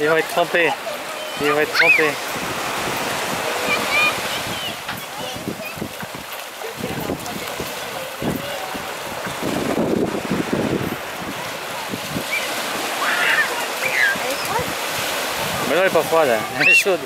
Ils vont être trempés. Ils vont être trempés. Mais non, elle est pas froide, elle est chaude.